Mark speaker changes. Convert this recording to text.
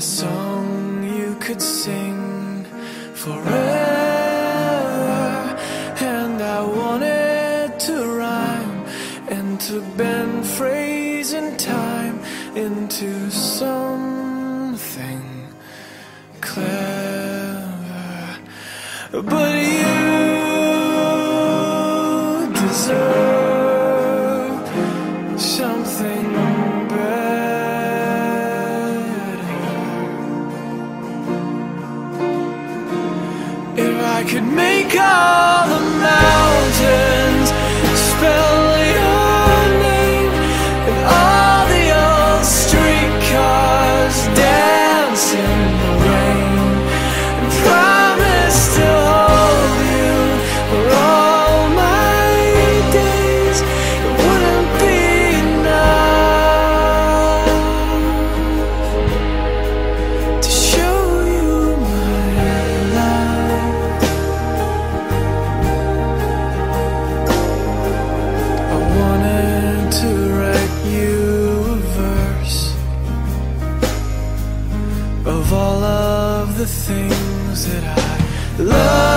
Speaker 1: a song you could sing forever. And I wanted to rhyme and to bend phrase and time into something clever. But I could make all the mountains of all of the things that I love.